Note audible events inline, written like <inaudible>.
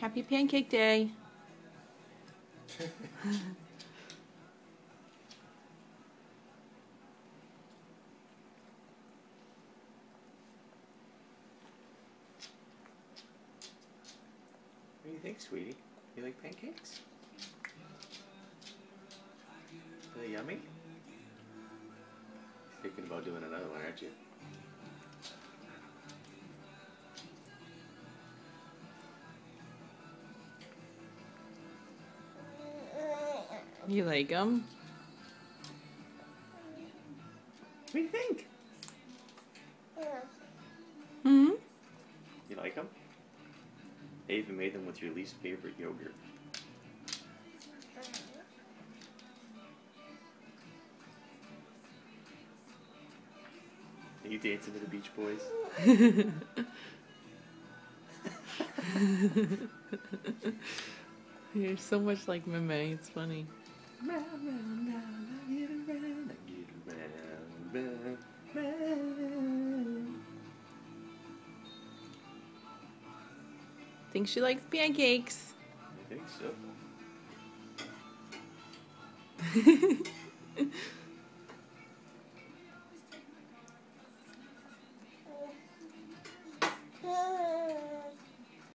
Happy Pancake Day. What do you think, sweetie? You like pancakes? Are they yummy? Thinking about doing another one, aren't you? You like them? What do you think? Hmm? You like them? I even made them with your least favorite yogurt. Are you dancing to the Beach Boys? <laughs> You're so much like Meme. It's funny. Round, round, round, I get around, I get around, round, round. Think she likes pancakes. I think so. <laughs>